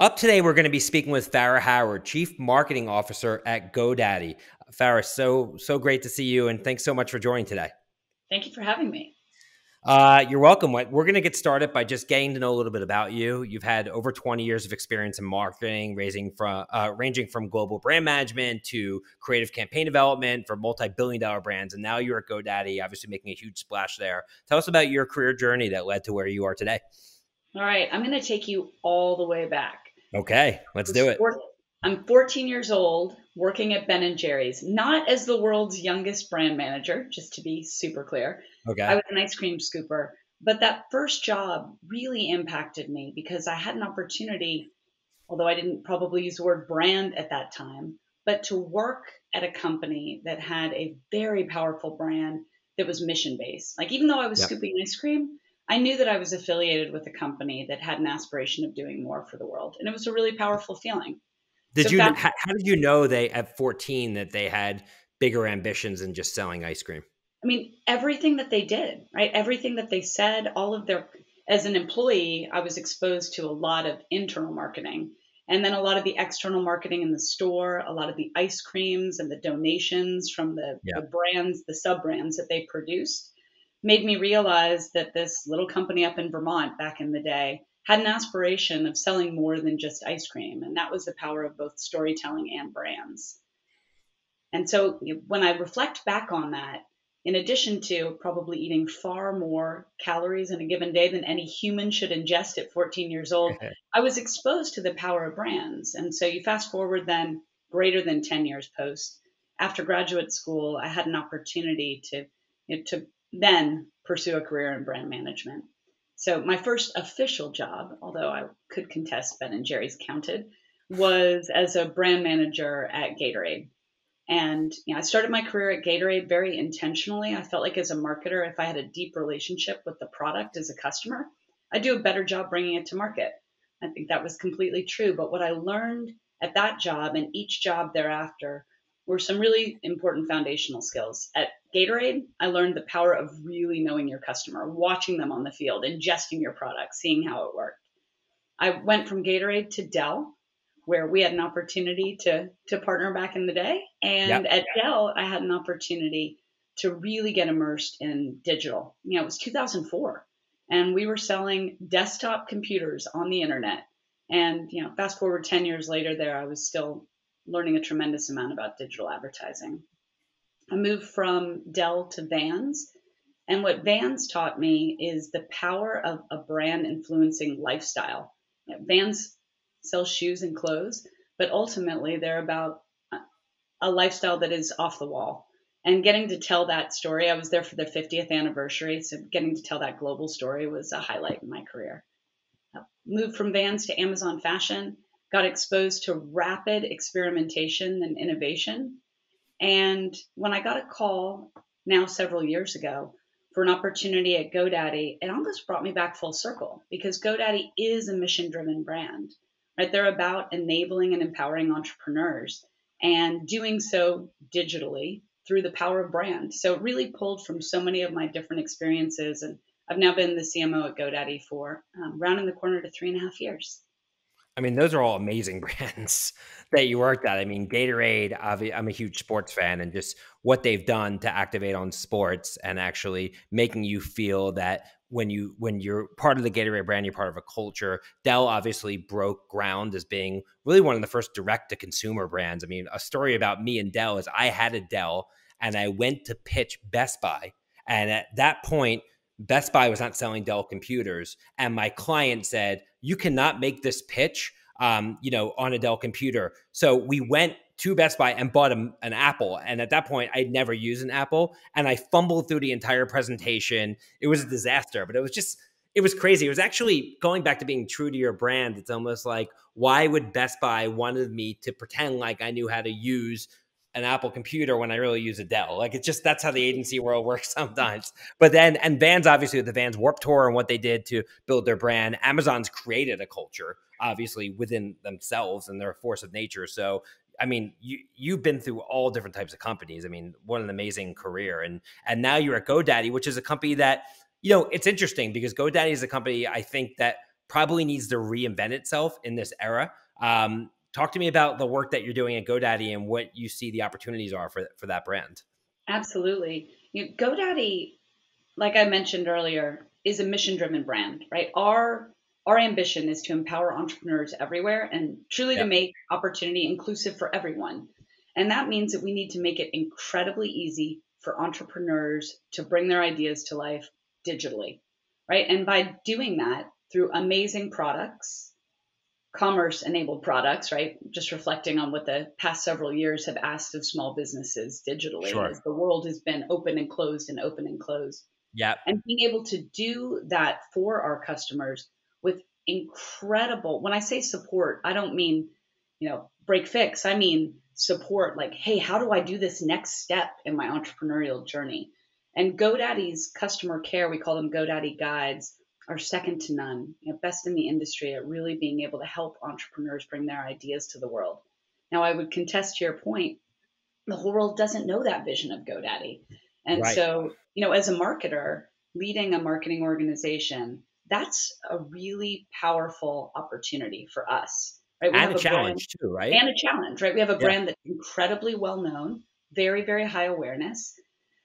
Up today, we're going to be speaking with Fara Howard, Chief Marketing Officer at GoDaddy. Fara, so so great to see you, and thanks so much for joining today. Thank you for having me. Uh, you're welcome. We're going to get started by just getting to know a little bit about you. You've had over 20 years of experience in marketing, raising from uh, ranging from global brand management to creative campaign development for multi-billion-dollar brands, and now you're at GoDaddy, obviously making a huge splash there. Tell us about your career journey that led to where you are today. All right, I'm going to take you all the way back. Okay, let's do it. I'm 14 years old, working at Ben and Jerry's, not as the world's youngest brand manager, just to be super clear. Okay. I was an ice cream scooper, but that first job really impacted me because I had an opportunity, although I didn't probably use the word brand at that time, but to work at a company that had a very powerful brand that was mission based. Like even though I was scooping ice cream, I knew that I was affiliated with a company that had an aspiration of doing more for the world, and it was a really powerful feeling. Did so you? How, how did you know they at fourteen that they had bigger ambitions than just selling ice cream? I mean, everything that they did, right? Everything that they said, all of their. As an employee, I was exposed to a lot of internal marketing, and then a lot of the external marketing in the store, a lot of the ice creams and the donations from the, yeah. the brands, the sub brands that they produced made me realize that this little company up in Vermont back in the day had an aspiration of selling more than just ice cream. And that was the power of both storytelling and brands. And so when I reflect back on that, in addition to probably eating far more calories in a given day than any human should ingest at 14 years old, I was exposed to the power of brands. And so you fast forward then greater than 10 years post. After graduate school, I had an opportunity to, you know, to then pursue a career in brand management. So my first official job, although I could contest Ben and Jerry's counted, was as a brand manager at Gatorade. And you know, I started my career at Gatorade very intentionally. I felt like as a marketer, if I had a deep relationship with the product as a customer, I'd do a better job bringing it to market. I think that was completely true. But what I learned at that job and each job thereafter were some really important foundational skills. At Gatorade, I learned the power of really knowing your customer, watching them on the field, ingesting your product, seeing how it worked. I went from Gatorade to Dell, where we had an opportunity to to partner back in the day, and yep. at Dell, I had an opportunity to really get immersed in digital. You know, it was 2004, and we were selling desktop computers on the internet. And you know, fast forward 10 years later, there I was still learning a tremendous amount about digital advertising. I moved from Dell to Vans. And what Vans taught me is the power of a brand influencing lifestyle. Vans sell shoes and clothes, but ultimately they're about a lifestyle that is off the wall. And getting to tell that story, I was there for the 50th anniversary, so getting to tell that global story was a highlight in my career. I moved from Vans to Amazon Fashion got exposed to rapid experimentation and innovation. And when I got a call now several years ago for an opportunity at GoDaddy, it almost brought me back full circle because GoDaddy is a mission driven brand, right? They're about enabling and empowering entrepreneurs and doing so digitally through the power of brand. So it really pulled from so many of my different experiences. And I've now been the CMO at GoDaddy for um, rounding the corner to three and a half years. I mean, those are all amazing brands that you worked at. I mean, Gatorade, I'm a huge sports fan, and just what they've done to activate on sports and actually making you feel that when you when you're part of the Gatorade brand, you're part of a culture. Dell obviously broke ground as being really one of the first direct to consumer brands. I mean, a story about me and Dell is I had a Dell and I went to pitch Best Buy, and at that point Best Buy was not selling Dell computers, and my client said, "You cannot make this pitch, um, you know, on a Dell computer." So we went to Best Buy and bought a, an Apple, and at that point, I'd never used an Apple, and I fumbled through the entire presentation. It was a disaster, but it was just it was crazy. It was actually going back to being true to your brand. It's almost like why would Best Buy wanted me to pretend like I knew how to use an Apple computer when I really use a Dell. Like it's just that's how the agency world works sometimes. But then and Vans obviously with the Vans Warped Tour and what they did to build their brand, Amazon's created a culture obviously within themselves and their force of nature. So I mean, you you've been through all different types of companies. I mean, what an amazing career. And and now you're at GoDaddy, which is a company that, you know, it's interesting because GoDaddy is a company I think that probably needs to reinvent itself in this era. Um, talk to me about the work that you're doing at GoDaddy and what you see the opportunities are for for that brand. Absolutely, you know, GoDaddy, like I mentioned earlier, is a mission driven brand, right? Our our ambition is to empower entrepreneurs everywhere and truly yep. to make opportunity inclusive for everyone. And that means that we need to make it incredibly easy for entrepreneurs to bring their ideas to life digitally, right? And by doing that through amazing products, commerce enabled products, right? Just reflecting on what the past several years have asked of small businesses digitally sure. the world has been open and closed and open and closed. Yeah. And being able to do that for our customers with incredible, when I say support, I don't mean, you know, break fix. I mean support like, hey, how do I do this next step in my entrepreneurial journey? And GoDaddy's customer care, we call them GoDaddy guides, are second to none, you know, best in the industry at really being able to help entrepreneurs bring their ideas to the world. Now, I would contest to your point, the whole world doesn't know that vision of GoDaddy. And right. so, you know, as a marketer, leading a marketing organization, that's a really powerful opportunity for us. Right? We and a, a challenge brand, too, right? And a challenge, right? We have a brand yeah. that's incredibly well known, very, very high awareness.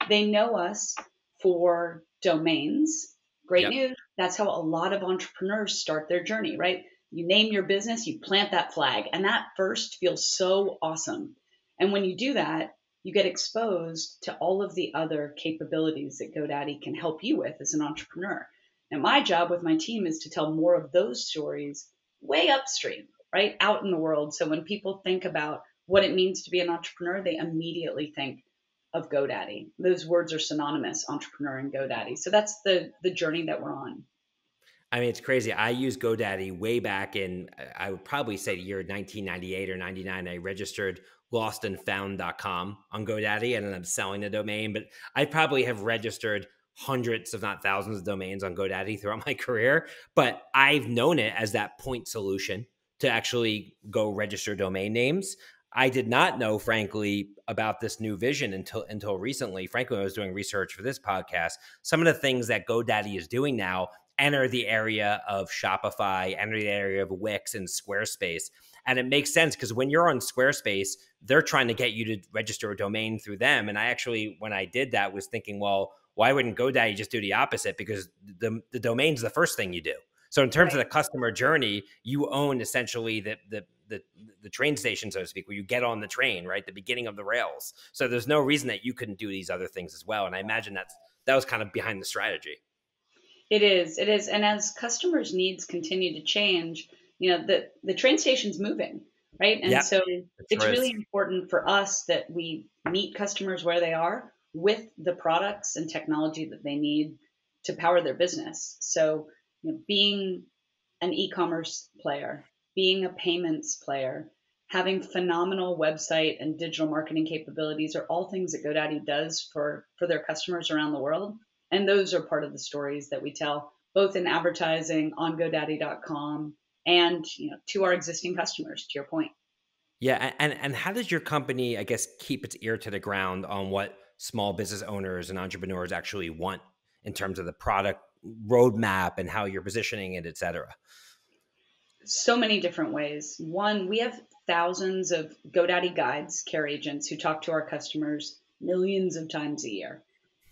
They know us for domains. Great yep. news. That's how a lot of entrepreneurs start their journey, right? You name your business, you plant that flag, and that first feels so awesome. And when you do that, you get exposed to all of the other capabilities that GoDaddy can help you with as an entrepreneur. And my job with my team is to tell more of those stories way upstream, right? Out in the world. So when people think about what it means to be an entrepreneur, they immediately think of GoDaddy. Those words are synonymous, entrepreneur and GoDaddy. So that's the the journey that we're on. I mean, it's crazy. I used GoDaddy way back in, I would probably say the year 1998 or 99. I registered lostandfound.com on GoDaddy and I'm selling the domain. But I probably have registered hundreds, if not thousands, of domains on GoDaddy throughout my career. But I've known it as that point solution to actually go register domain names. I did not know, frankly, about this new vision until until recently. Frankly, I was doing research for this podcast. Some of the things that GoDaddy is doing now enter the area of Shopify, enter the area of Wix and Squarespace. And it makes sense because when you're on Squarespace, they're trying to get you to register a domain through them. And I actually, when I did that, was thinking, well, why wouldn't GoDaddy just do the opposite? Because the, the domain's the first thing you do. So in terms right. of the customer journey, you own essentially the, the the the train station, so to speak, where you get on the train, right, the beginning of the rails. So there's no reason that you couldn't do these other things as well. And I imagine that's that was kind of behind the strategy. It is, it is, and as customers' needs continue to change, you know, the the train station's moving, right? And yep. so it's really important for us that we meet customers where they are with the products and technology that they need to power their business. So, you know, being an e-commerce player, being a payments player, having phenomenal website and digital marketing capabilities are all things that GoDaddy does for for their customers around the world. And those are part of the stories that we tell both in advertising on godaddy.com and you know to our existing customers to your point yeah and and how does your company i guess keep its ear to the ground on what small business owners and entrepreneurs actually want in terms of the product roadmap and how you're positioning it et cetera so many different ways one we have thousands of godaddy guides care agents who talk to our customers millions of times a year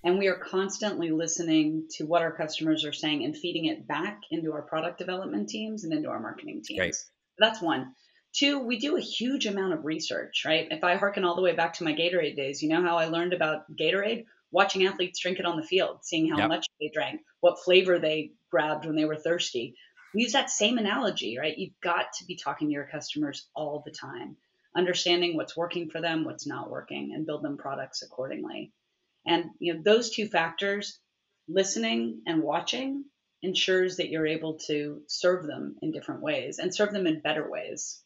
and we are constantly listening to what our customers are saying and feeding it back into our product development teams and into our marketing teams. Right. That's one. Two, we do a huge amount of research, right? If I harken all the way back to my Gatorade days, you know how I learned about Gatorade? Watching athletes drink it on the field, seeing how yep. much they drank, what flavor they grabbed when they were thirsty. We use that same analogy, right? You've got to be talking to your customers all the time, understanding what's working for them, what's not working, and build them products accordingly. And you know, those two factors, listening and watching, ensures that you're able to serve them in different ways and serve them in better ways.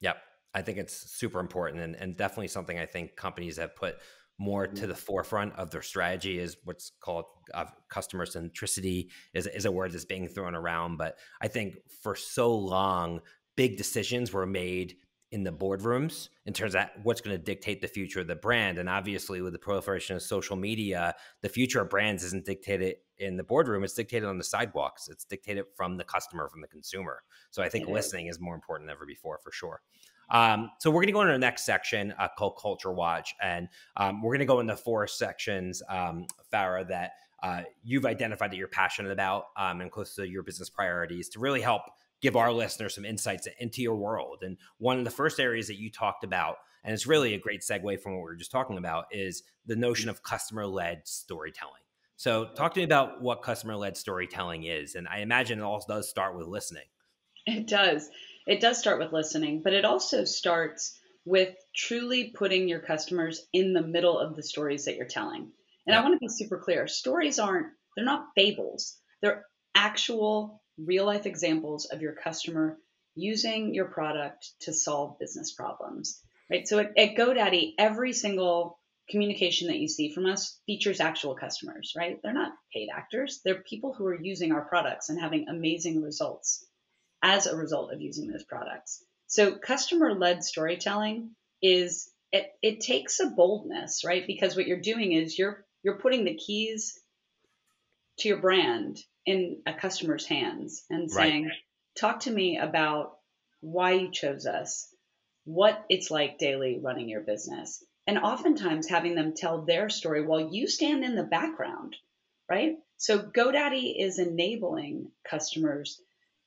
Yep. I think it's super important and, and definitely something I think companies have put more to mm-hmm. the forefront of their strategy is what's called uh, customer centricity is, is a word that's being thrown around. But I think for so long, big decisions were made in the boardrooms in terms of what's going to dictate the future of the brand. And obviously, with the proliferation of social media, the future of brands isn't dictated in the boardroom it's dictated on the sidewalks it's dictated from the customer from the consumer so i think listening is. is more important than ever before for sure um, so we're going to go into the next section uh, called culture watch and um, we're going to go in the four sections um, fara that uh, you've identified that you're passionate about um, and close to your business priorities to really help give our listeners some insights into your world and one of the first areas that you talked about and it's really a great segue from what we were just talking about is the notion of customer led storytelling. So, talk to me about what customer led storytelling is. And I imagine it all does start with listening. It does. It does start with listening, but it also starts with truly putting your customers in the middle of the stories that you're telling. And. I want to be super clear stories aren't, they're not fables, they're actual real life examples of your customer using your product to solve business problems right? So at, at GoDaddy, every single communication that you see from us features actual customers, right? They're not paid actors. They're people who are using our products and having amazing results as a result of using those products. So customer led storytelling is it, it takes a boldness, right? Because what you're doing is you're you're putting the keys to your brand in a customer's hands and saying, right. talk to me about why you chose us what it's like daily running your business. And oftentimes having them tell their story while you stand in the background, right? So GoDaddy is enabling customers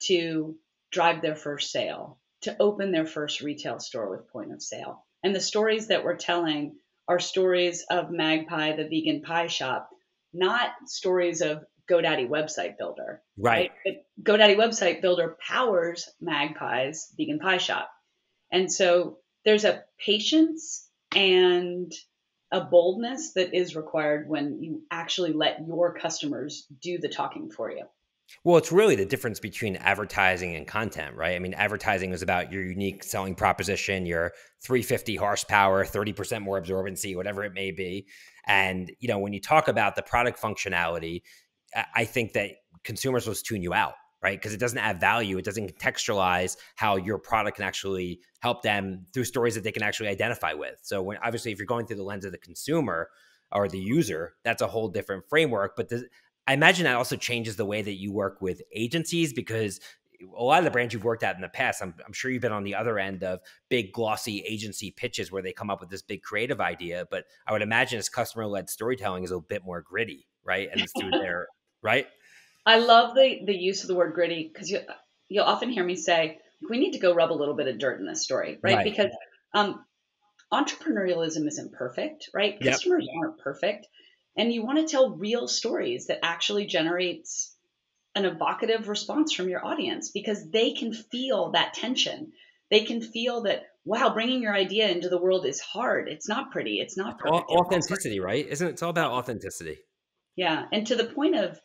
to drive their first sale, to open their first retail store with point of sale. And the stories that we're telling are stories of Magpie, the vegan pie shop, not stories of GoDaddy website builder. Right. right? GoDaddy website builder powers Magpie's vegan pie shop. And so there's a patience and a boldness that is required when you actually let your customers do the talking for you. Well, it's really the difference between advertising and content, right? I mean, advertising is about your unique selling proposition, your 350 horsepower, 30% more absorbency, whatever it may be. And, you know, when you talk about the product functionality, I think that consumers will tune you out right? Because it doesn't add value. It doesn't contextualize how your product can actually help them through stories that they can actually identify with. So when obviously if you're going through the lens of the consumer or the user, that's a whole different framework. But the, I imagine that also changes the way that you work with agencies because a lot of the brands you've worked at in the past, I'm, I'm, sure you've been on the other end of big glossy agency pitches where they come up with this big creative idea. But I would imagine as customer led storytelling is a bit more gritty, right? And it's through their right. I love the the use of the word gritty because you you'll often hear me say we need to go rub a little bit of dirt in this story, right? right. Because um, entrepreneurialism isn't perfect, right? Yep. Customers aren't perfect, and you want to tell real stories that actually generates an evocative response from your audience because they can feel that tension. They can feel that wow, bringing your idea into the world is hard. It's not pretty. It's not perfect. Authenticity, right? Isn't it? It's all about authenticity. Yeah, and to the point of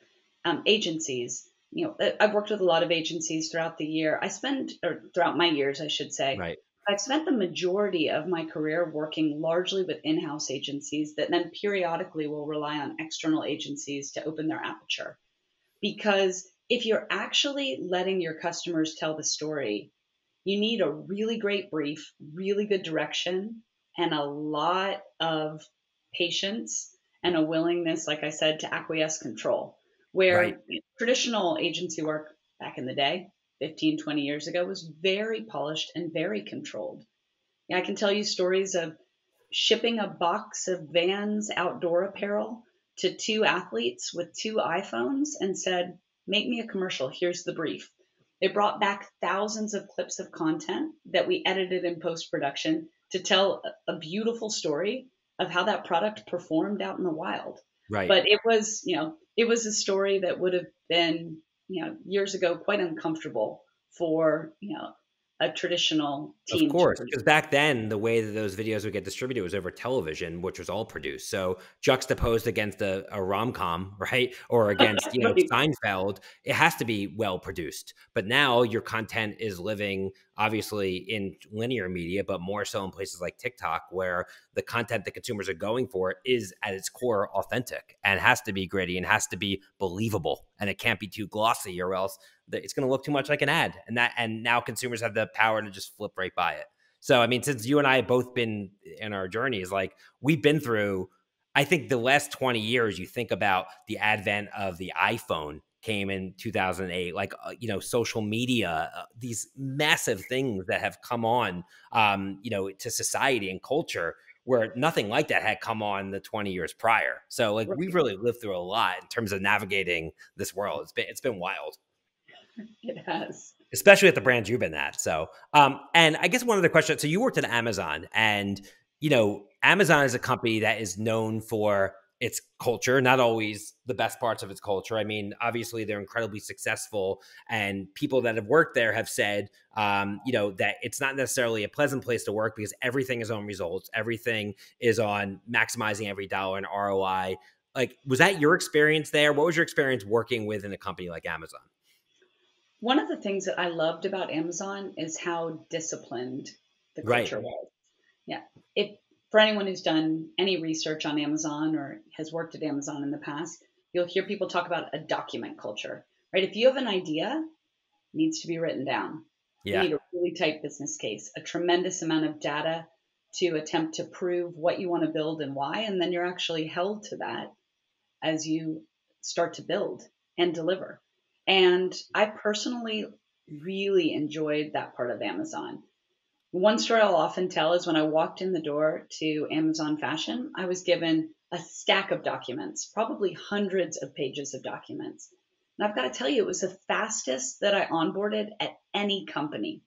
um, agencies. You know, I've worked with a lot of agencies throughout the year. I spend, or throughout my years, I should say. Right. I've spent the majority of my career working largely with in house agencies that then periodically will rely on external agencies to open their aperture. Because if you're actually letting your customers tell the story, you need a really great brief, really good direction, and a lot of patience and a willingness, like I said, to acquiesce control where right. traditional agency work back in the day 15 20 years ago was very polished and very controlled. I can tell you stories of shipping a box of vans outdoor apparel to two athletes with two iphones and said make me a commercial. Here's the brief. It brought back thousands of clips of content that we edited in post production to tell a beautiful story of how that product performed out in the wild. Right. But it was, you know, it was a story that would have been, you know, years ago quite uncomfortable for, you know, a traditional team. Of course, because back then the way that those videos would get distributed was over television, which was all produced. So juxtaposed against a, a rom com, right, or against you know Seinfeld, it has to be well produced. But now your content is living obviously in linear media, but more so in places like TikTok, where the content that consumers are going for is at its core authentic and has to be gritty and has to be believable, and it can't be too glossy, or else it's going to look too much like an ad. And that and now consumers have the power to just flip right by it. So I mean, since you and I have both been in our journeys, like we've been through I think the last 20 years, you think about the advent of the iPhone came in 2008 like uh, you know social media uh, these massive things that have come on um, you know to society and culture where nothing like that had come on the 20 years prior. So like we've really lived through a lot in terms of navigating this world. It's been it's been wild. It has. Especially at the brands you've been at. So um and i guess one other question. So you worked at amazon and you know amazon is a company that is known for its culture, not always the best parts of its culture. I mean, obviously they're incredibly successful, and people that have worked there have said, um, you know, that it's not necessarily a pleasant place to work because everything is on results, everything is on maximizing every dollar in ROI. Like, was that your experience there? What was your experience working with in a company like Amazon? One of the things that I loved about Amazon is how disciplined the culture right. was. Yeah. If for anyone who's done any research on Amazon or has worked at Amazon in the past, you'll hear people talk about a document culture, right? If you have an idea, it needs to be written down. Yeah. You need a really tight business case, a tremendous amount of data to attempt to prove what you want to build and why, and then you're actually held to that as you start to build and deliver. And I personally really enjoyed that part of Amazon. One story I'll often tell is when I walked in the door to Amazon Fashion, I was given a stack of documents, probably hundreds of pages of documents. And I've got to tell you, it was the fastest that I onboarded at any company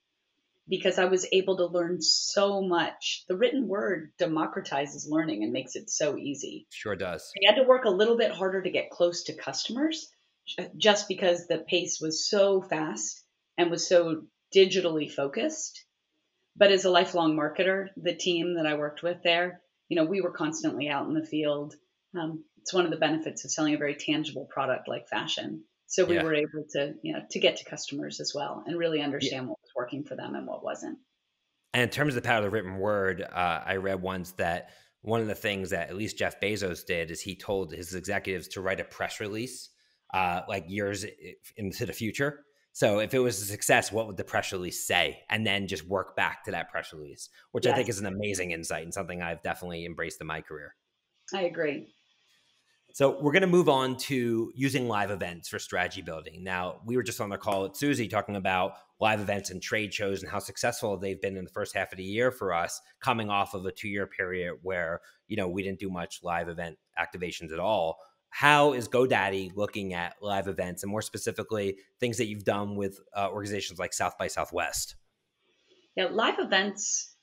because I was able to learn so much. The written word democratizes learning and makes it so easy. Sure does. I had to work a little bit harder to get close to customers just because the pace was so fast and was so digitally focused but as a lifelong marketer, the team that I worked with there, you know, we were constantly out in the field. Um, it's one of the benefits of selling a very tangible product like fashion. So we yeah. were able to, you know, to get to customers as well and really understand yeah. what was working for them and what wasn't. And in terms of the power of the written word, uh, I read once that one of the things that at least Jeff Bezos did is he told his executives to write a press release uh, like years into the future so if it was a success, what would the press release say? And then just work back to that press release, which yes. I think is an amazing insight and something I've definitely embraced in my career. I agree. So we're going to move on to using live events for strategy building. Now, we were just on the call at Suzy talking about live events and trade shows and how successful they've been in the first half of the year for us, coming off of a two-year period where you know we didn't do much live event activations at all how is GoDaddy looking at live events and more specifically things that you've done with uh, organizations like South by Southwest? Yeah, live events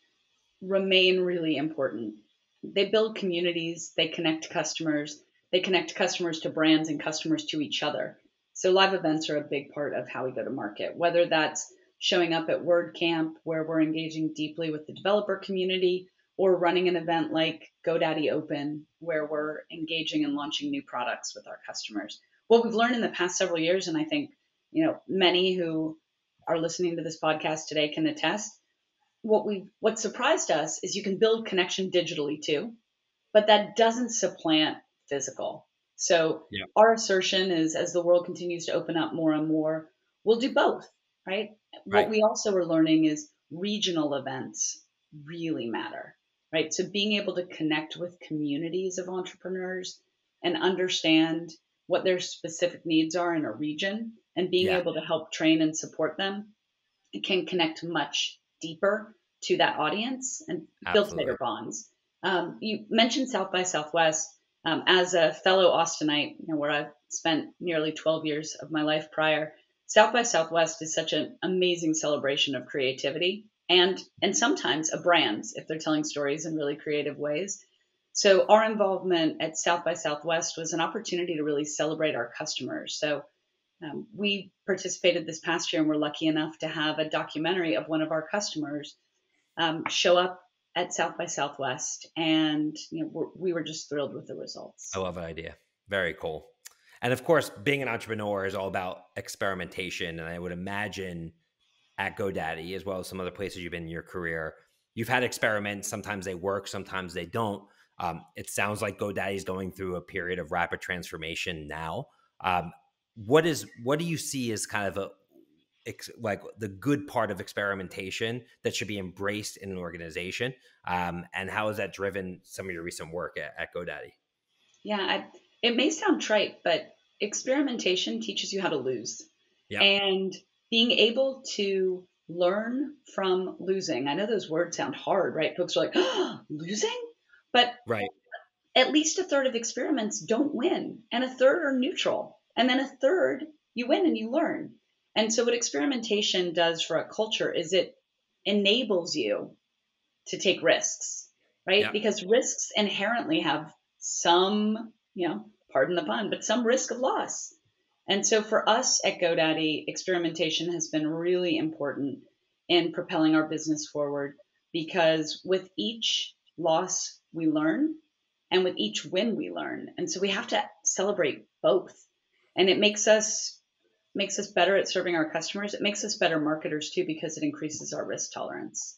remain really important. They build communities, they connect customers, they connect customers to brands and customers to each other. So live events are a big part of how we go to market, whether that's showing up at WordCamp where we're engaging deeply with the developer community or running an event like GoDaddy Open, where we're engaging and launching new products with our customers. What we've learned in the past several years, and I think you know many who are listening to this podcast today can attest, what we what surprised us is you can build connection digitally too, but that doesn't supplant physical. So yeah. our assertion is as the world continues to open up more and more, we'll do both, right? right? What we also are learning is regional events really matter right? So being able to connect with communities of entrepreneurs and understand what their specific needs are in a region and being yeah. able to help train and support them can connect much deeper to that audience and Absolutely. build bigger bonds. Um, you mentioned South by Southwest. Um, as a fellow Austinite, you know, where I've spent nearly 12 years of my life prior, South by Southwest is such an amazing celebration of creativity and and sometimes a brands if they're telling stories in really creative ways. So our involvement at South by Southwest was an opportunity to really celebrate our customers. So um, we participated this past year and we're lucky enough to have a documentary of one of our customers um, show up at South by Southwest, and you know we were just thrilled with the results. I love that idea. Very cool. And of course, being an entrepreneur is all about experimentation, and I would imagine at GoDaddy, as well as some other places you've been in your career, you've had experiments. Sometimes they work, sometimes they don't. Um, it sounds like GoDaddy is going through a period of rapid transformation now. Um, what is what do you see as kind of a like the good part of experimentation that should be embraced in an organization? Um, and how has that driven some of your recent work at, at GoDaddy? Yeah, I, it may sound trite, but experimentation teaches you how to lose. Yep. And being able to learn from losing. I know those words sound hard, right? Folks are like, oh, losing? But right. at least a third of experiments don't win, and a third are neutral. And then a third, you win and you learn. And so, what experimentation does for a culture is it enables you to take risks, right? Yeah. Because risks inherently have some, you know, pardon the pun, but some risk of loss. And so for us at GoDaddy, experimentation has been really important in propelling our business forward because with each loss we learn and with each win we learn. And so we have to celebrate both. And it makes us makes us better at serving our customers. It makes us better marketers too because it increases our risk tolerance.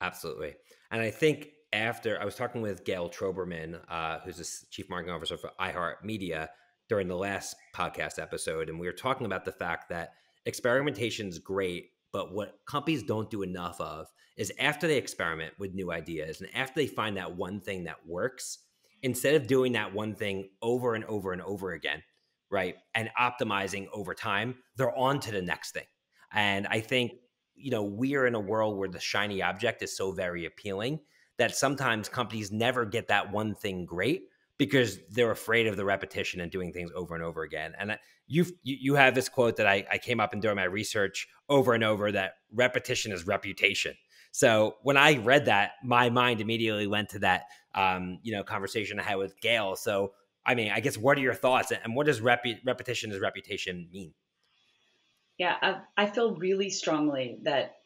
Absolutely. And I think after I was talking with Gayle Troberman, uh, who's the chief marketing officer for iHeartMedia during the last podcast episode, and we were talking about the fact that experimentation is great, but what companies don't do enough of is after they experiment with new ideas and after they find that one thing that works, instead of doing that one thing over and over and over again, right, and optimizing over time, they're on to the next thing. And I think you know we are in a world where the shiny object is so very appealing that sometimes companies never get that one thing great because they're afraid of the repetition and doing things over and over again. And you you have this quote that I, I came up and doing my research over and over that repetition is reputation. So when I read that, my mind immediately went to that um, you know conversation I had with Gayle. So I mean, I guess what are your thoughts and what does rep- repetition as reputation mean? Yeah, I, I feel really strongly that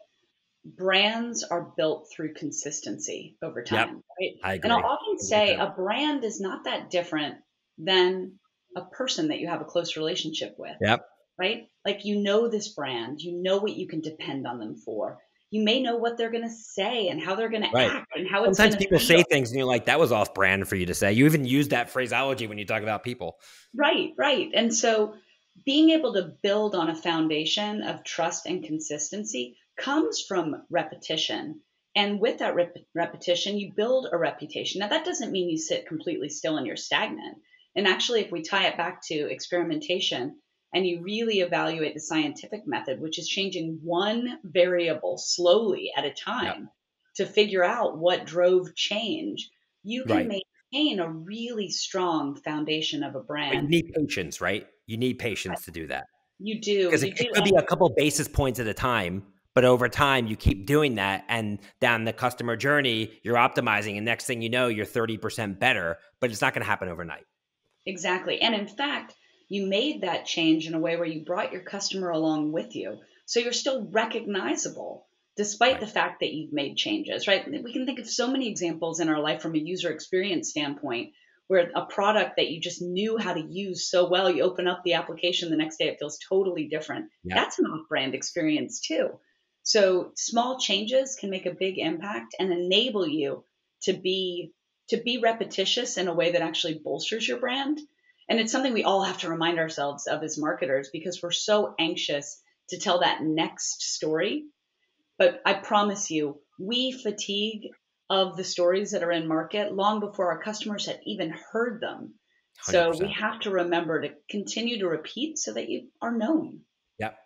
brands are built through consistency over time, yep. right? And I'll often say a brand is not that different than a person that you have a close relationship with. Yep. Right? Like you know this brand, you know what you can depend on them for. You may know what they're going to say and how they're going right. to act and how it's Sometimes people feel. say things and you're like, that was off brand for you to say. You even use that phraseology when you talk about people. Right, right. And so being able to build on a foundation of trust and consistency comes from repetition. And with that rep- repetition, you build a reputation. Now, that doesn't mean you sit completely still and you're stagnant. And actually, if we tie it back to experimentation and you really evaluate the scientific method, which is changing one variable slowly at a time to figure out what drove change, you can right. maintain a really strong foundation of a brand. But you need patience, right? You need patience right. to do that. You do. Because it, it, could be a couple basis points at a time but over time, you keep doing that. And down the customer journey, you're optimizing. And next thing you know, you're 30% better, but it's not going to happen overnight. Exactly. And in fact, you made that change in a way where you brought your customer along with you. So you're still recognizable despite right. the fact that you've made changes, right? We can think of so many examples in our life from a user experience standpoint where a product that you just knew how to use so well, you open up the application the next day, it feels totally different. Yeah. That's an off brand experience too. So small changes can make a big impact and enable you to be to be repetitious in a way that actually bolsters your brand. And it's something we all have to remind ourselves of as marketers because we're so anxious to tell that next story. But I promise you, we fatigue of the stories that are in market long before our customers had even heard them. 100%. So we have to remember to continue to repeat so that you are known. Yep.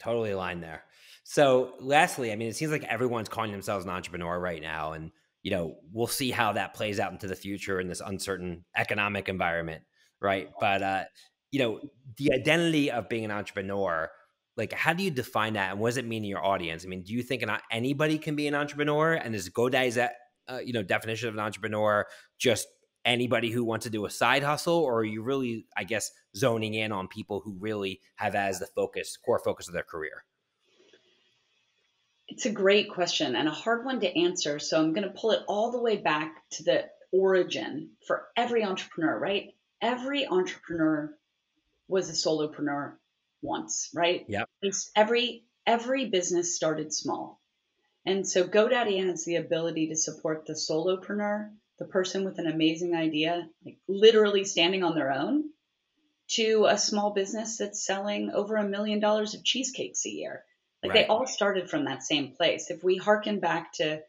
Totally aligned there. So, lastly, I mean, it seems like everyone's calling themselves an entrepreneur right now, and you know, we'll see how that plays out into the future in this uncertain economic environment, right? But uh, you know, the identity of being an entrepreneur, like, how do you define that, and what does it mean to your audience? I mean, do you think not anybody can be an entrepreneur, and is GoDaddy's that uh, you know definition of an entrepreneur just anybody who wants to do a side hustle, or are you really, I guess, zoning in on people who really have as the focus, core focus of their career? It's a great question and a hard one to answer. So I'm going to pull it all the way back to the origin for every entrepreneur, right? Every entrepreneur was a solopreneur once, right? Yeah. Every every business started small. And so GoDaddy has the ability to support the solopreneur, the person with an amazing idea, like literally standing on their own, to a small business that's selling over a million dollars of cheesecakes a year. Like right. they all started from that same place. If we hearken back to,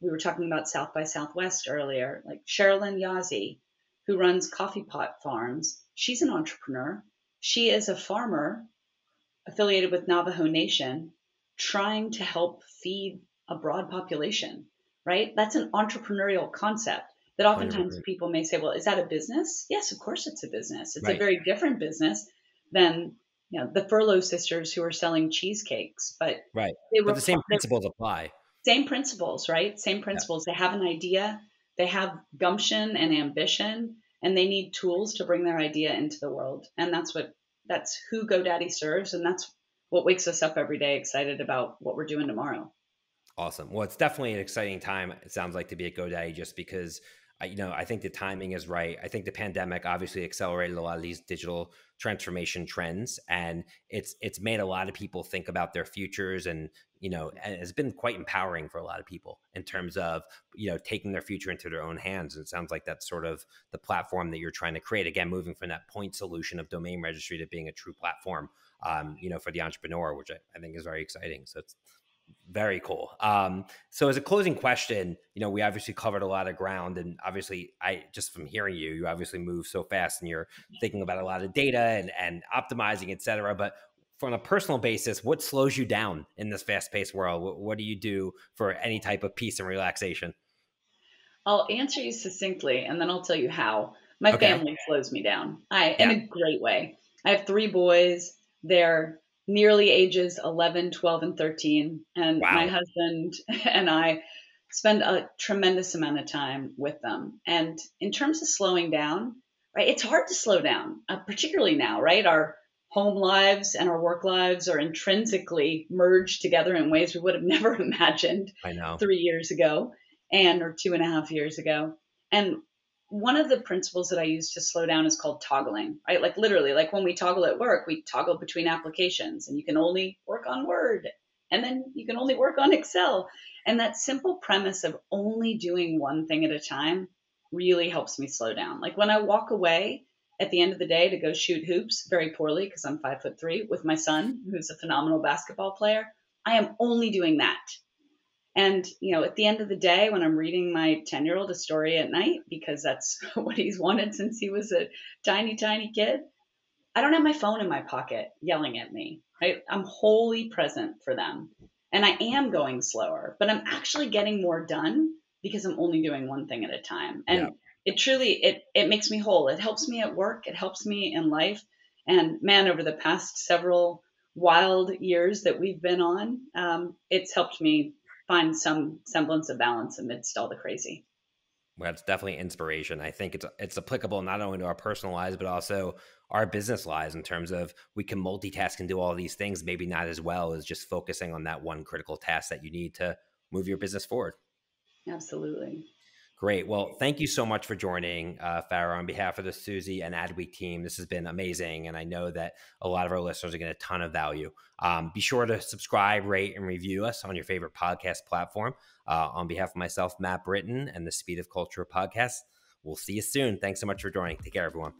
we were talking about South by Southwest earlier, like Sherilyn Yazzie, who runs coffee pot farms. She's an entrepreneur. She is a farmer affiliated with Navajo Nation trying to help feed a broad population, right? That's an entrepreneurial concept that oftentimes people may say, well, is that a business? Yes, of course it's a business. It's right. a very different business than you know the furlough sisters who are selling cheesecakes, but right. but the same principles apply. Same principles, right? Same principles. Yeah. They have an idea, they have gumption and ambition, and they need tools to bring their idea into the world. And that's what that's who GoDaddy serves, and that's what wakes us up every day excited about what we're doing tomorrow. Awesome. Well, it's definitely an exciting time. It sounds like to be at GoDaddy just because I, you know, I think the timing is right. I think the pandemic obviously accelerated a lot of these digital transformation trends, and it's it's made a lot of people think about their futures, and you know, and it's been quite empowering for a lot of people in terms of you know taking their future into their own hands. And it sounds like that's sort of the platform that you're trying to create. Again, moving from that point solution of domain registry to being a true platform, um, you know, for the entrepreneur, which I, I think is very exciting. So it's very cool. Um, so as a closing question, you know, we obviously covered a lot of ground and obviously I just from hearing you, you obviously move so fast and you're thinking about a lot of data and, and optimizing, et cetera. But from a personal basis, what slows you down in this fast paced world? What, what, do you do for any type of peace and relaxation? I'll answer you succinctly and then I'll tell you how. My okay. family slows me down. I yeah. in a great way. I have three boys. They're nearly ages 11, 12, and 13. And wow. my husband and I spend a tremendous amount of time with them. And in terms of slowing down, right, it's hard to slow down, uh, particularly now, right? Our home lives and our work lives are intrinsically merged together in ways we would have never imagined I know. three years ago and or two and a half years ago. And one of the principles that I use to slow down is called toggling, right? Like literally, like when we toggle at work, we toggle between applications and you can only work on Word and then you can only work on Excel. And that simple premise of only doing one thing at a time really helps me slow down. Like when I walk away at the end of the day to go shoot hoops very poorly because I'm five foot three with my son, who's a phenomenal basketball player, I am only doing that. And, you know, at the end of the day, when I'm reading my 10 year old a story at night, because that's what he's wanted since he was a tiny, tiny kid, I don't have my phone in my pocket yelling at me. Right? I'm wholly present for them. And I am going slower, but I'm actually getting more done because I'm only doing one thing at a time. And yeah. it truly it it makes me whole. It helps me at work, it helps me in life. And man, over the past several wild years that we've been on, um, it's helped me find some semblance of balance amidst all the crazy. Well, it's definitely inspiration. I think it's it's applicable not only to our personal lives but also our business lives in terms of we can multitask and do all these things, maybe not as well as just focusing on that one critical task that you need to move your business forward. Absolutely. Great. Well, thank you so much for joining, uh, Fara, on behalf of the Suzy and Adweek team. This has been amazing, and I know that a lot of our listeners are getting a ton of value. Um, be sure to subscribe, rate, and review us on your favorite podcast platform. Uh, on behalf of myself, Matt Britton, and the Speed of Culture podcast, we'll see you soon. Thanks so much for joining. Take care, everyone.